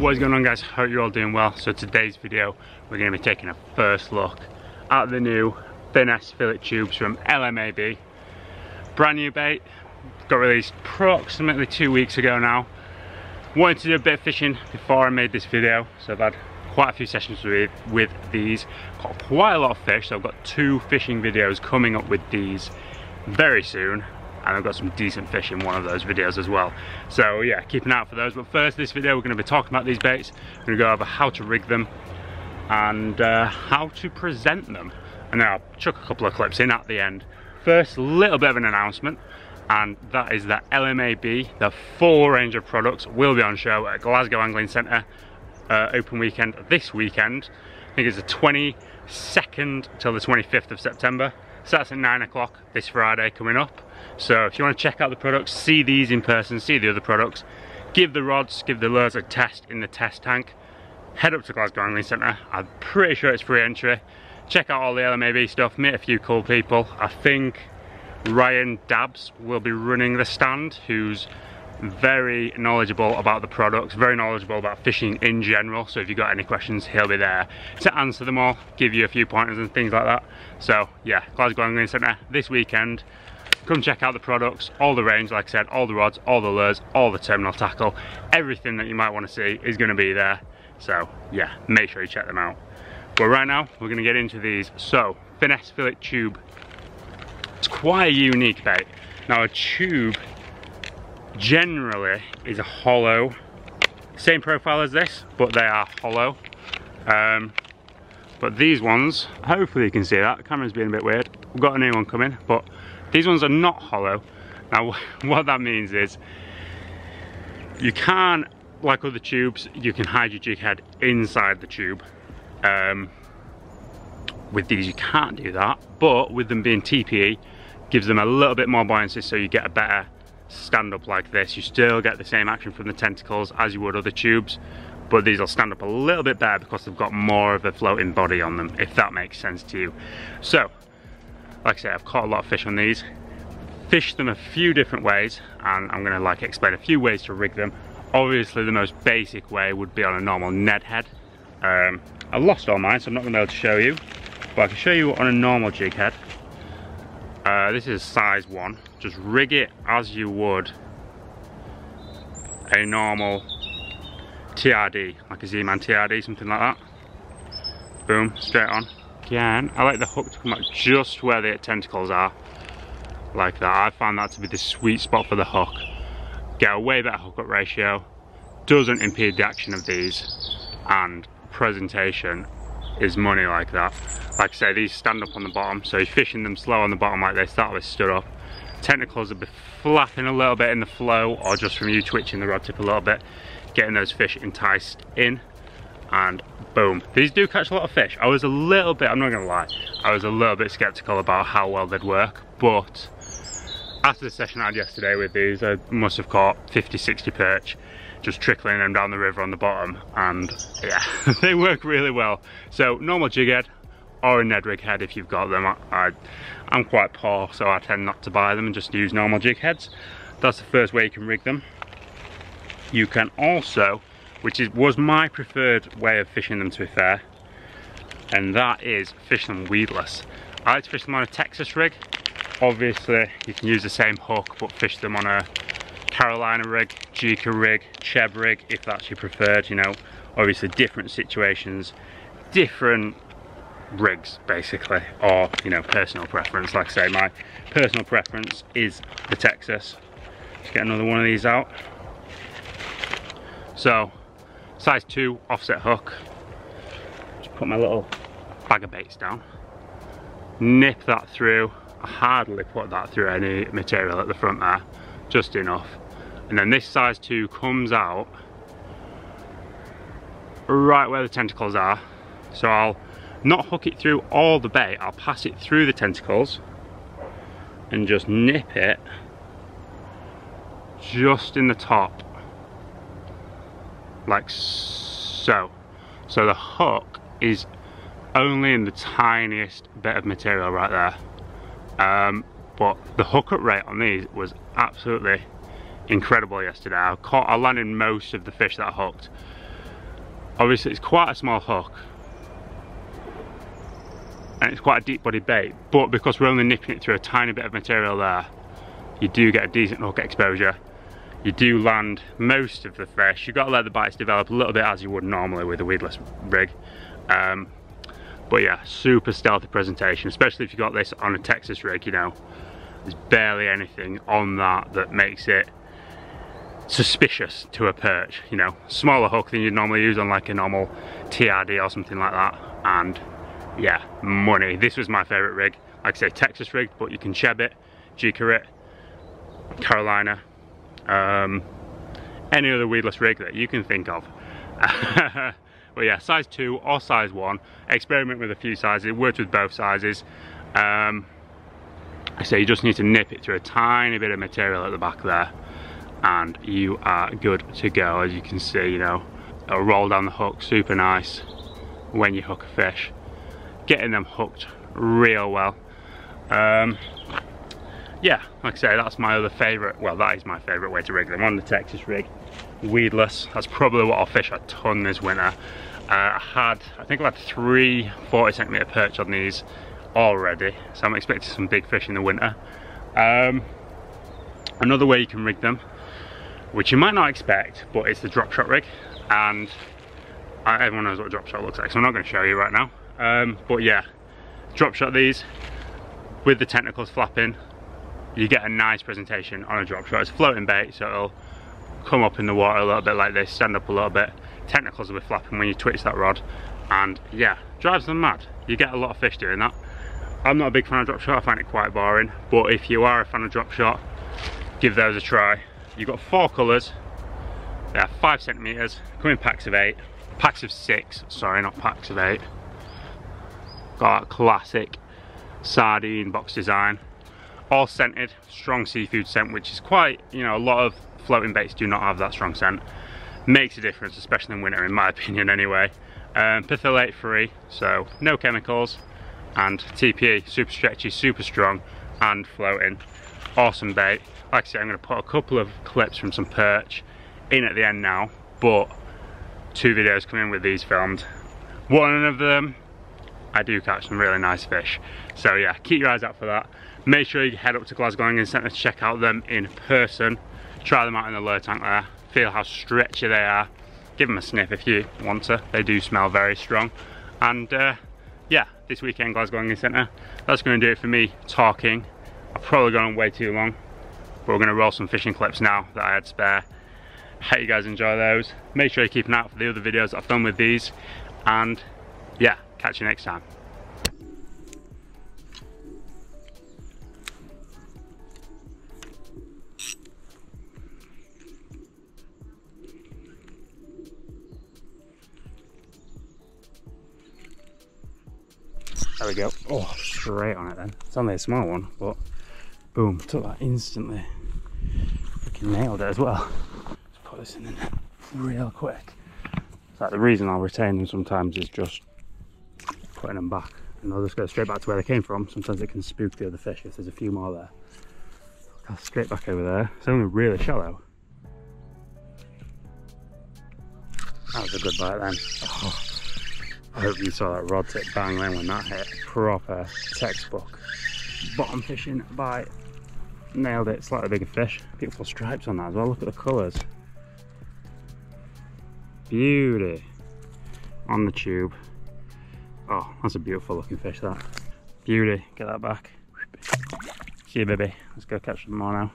What is going on guys? Hope you're all doing well. So today's video, we're going to be taking a first look at the new finesse fillet tubes from LMAB. Brand new bait, got released approximately two weeks ago now. Wanted to do a bit of fishing before I made this video, so I've had quite a few sessions with, with these. Got quite a lot of fish, so I've got two fishing videos coming up with these very soon and I've got some decent fish in one of those videos as well. So yeah, keep an eye out for those. But first, this video, we're going to be talking about these baits. We're going to go over how to rig them and uh, how to present them. And then I'll chuck a couple of clips in at the end. First, a little bit of an announcement, and that is that LMAB, the full range of products, will be on show at Glasgow Angling Centre uh, open weekend this weekend. I think it's the 22nd till the 25th of September. Starts at 9 o'clock this Friday coming up. So if you want to check out the products, see these in person, see the other products, give the rods, give the lures a test in the test tank, head up to Glasgow Angling Centre. I'm pretty sure it's free entry. Check out all the LMAB stuff, meet a few cool people. I think Ryan Dabbs will be running the stand, who's very knowledgeable about the products, very knowledgeable about fishing in general. So if you've got any questions, he'll be there to answer them all, give you a few pointers and things like that. So yeah, Glasgow Angling Centre this weekend. Come check out the products, all the range, like I said, all the rods, all the lures, all the terminal tackle, everything that you might want to see is going to be there. So yeah, make sure you check them out. But right now, we're going to get into these. So, finesse fillet tube. It's quite a unique bait. Now a tube generally is a hollow, same profile as this, but they are hollow. Um, but these ones, hopefully you can see that, the camera's being a bit weird. We've got a new one coming, but these ones are not hollow. Now what that means is, you can't, like other tubes, you can hide your jig head inside the tube. Um, with these you can't do that, but with them being TPE, gives them a little bit more buoyancy so you get a better stand up like this. You still get the same action from the tentacles as you would other tubes, but these will stand up a little bit better because they've got more of a floating body on them, if that makes sense to you. So, like I say, I've caught a lot of fish on these. Fished them a few different ways, and I'm gonna like explain a few ways to rig them. Obviously, the most basic way would be on a normal Ned head. Um, I've lost all mine, so I'm not gonna be able to show you, but I can show you on a normal jig head. Uh, this is size one. Just rig it as you would a normal TRD, like a Z-Man TRD, something like that. Boom, straight on. Again, I like the hook to come out just where the tentacles are, like that. I find that to be the sweet spot for the hook. Get a way better hook-up ratio, doesn't impede the action of these, and presentation is money like that. Like I say, these stand up on the bottom, so you're fishing them slow on the bottom like they start with stood up. Tentacles will be flapping a little bit in the flow, or just from you twitching the rod tip a little bit, getting those fish enticed in, and boom. These do catch a lot of fish. I was a little bit, I'm not gonna lie, I was a little bit skeptical about how well they'd work, but after the session I had yesterday with these, I must have caught 50, 60 perch just trickling them down the river on the bottom and yeah they work really well. So normal jig head or a Ned rig head if you've got them. I, I I'm quite poor so I tend not to buy them and just use normal jig heads. That's the first way you can rig them. You can also which is was my preferred way of fishing them to be fair and that is fish them weedless. I like to fish them on a Texas rig. Obviously you can use the same hook but fish them on a Carolina rig, Jika rig, Cheb rig, if that's your preferred, you know, obviously different situations, different rigs basically, or, you know, personal preference. Like I say, my personal preference is the Texas. Let's get another one of these out. So, size 2 offset hook. Just put my little bag of baits down. Nip that through. I hardly put that through any material at the front there, just enough and then this size 2 comes out right where the tentacles are. So I'll not hook it through all the bait I'll pass it through the tentacles and just nip it just in the top like so. So the hook is only in the tiniest bit of material right there. Um, but the hookup rate on these was absolutely incredible yesterday. I caught, I landed most of the fish that I hooked. Obviously it's quite a small hook. And it's quite a deep body bait. But because we're only nipping it through a tiny bit of material there you do get a decent hook exposure. You do land most of the fish. You've got to let the bites develop a little bit as you would normally with a weedless rig. Um, but yeah super stealthy presentation especially if you've got this on a Texas rig you know. There's barely anything on that that makes it suspicious to a perch you know. Smaller hook than you'd normally use on like a normal TRD or something like that. And yeah money. This was my favorite rig. Like I say Texas rig but you can Cheb it Jika it Carolina um, any other weedless rig that you can think of. But yeah size 2 or size 1 experiment with a few sizes. It worked with both sizes. Um, I say you just need to nip it through a tiny bit of material at the back there and you are good to go as you can see you know. It'll roll down the hook super nice when you hook a fish. Getting them hooked real well. Um, yeah like I say that's my other favorite well that is my favorite way to rig them on the Texas rig weedless. That's probably what I'll fish a ton this winter. Uh, I had I think I've had three 40 centimeter perch on these already so I'm expecting some big fish in the winter. Um, another way you can rig them which you might not expect but it's the drop shot rig and everyone knows what a drop shot looks like so I'm not going to show you right now. Um, but yeah drop shot these with the tentacles flapping you get a nice presentation on a drop shot. It's floating bait so it'll come up in the water a little bit like this stand up a little bit. Tentacles will be flapping when you twitch that rod and yeah drives them mad. You get a lot of fish doing that. I'm not a big fan of drop shot, I find it quite boring, but if you are a fan of drop shot, give those a try. You've got four colours, they are five centimetres, come in packs of eight, packs of six, sorry, not packs of eight. Got classic sardine box design, all scented, strong seafood scent, which is quite, you know, a lot of floating baits do not have that strong scent. Makes a difference, especially in winter, in my opinion anyway. Um, free, so no chemicals, and TPE, super stretchy, super strong and floating. Awesome bait. Like I said, I'm going to put a couple of clips from some perch in at the end now, but two videos coming with these filmed. One of them, I do catch some really nice fish. So yeah, keep your eyes out for that. Make sure you head up to Glasgow Angling Centre to check out them in person. Try them out in the lure tank there. Feel how stretchy they are. Give them a sniff if you want to. They do smell very strong. And uh, yeah, this weekend Glasgow Angling Centre. That's going to do it for me talking. I've probably gone on way too long, but we're going to roll some fishing clips now that I had spare. Hope you guys enjoy those. Make sure you keep an eye out for the other videos I've done with these, and yeah, catch you next time. There we go. Oh, straight on it then. It's only a small one, but boom, took that instantly. Freaking nailed it as well. Let's put this in the net real quick. It's like the reason I'll retain them sometimes is just putting them back. And they'll just go straight back to where they came from. Sometimes it can spook the other fish if there's a few more there. Cast straight back over there. It's only really shallow. That was a good bite then. Oh. I hope you saw that rod tip bang then when that hit. Proper textbook. Bottom fishing bite. Nailed it. Slightly bigger fish. Beautiful stripes on that as well. Look at the colours. Beauty. On the tube. Oh, that's a beautiful looking fish that. Beauty. Get that back. See you baby. Let's go catch some more now.